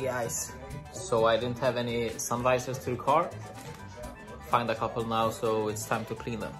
Guys, so I didn't have any sun visors to the car. Find a couple now, so it's time to clean them.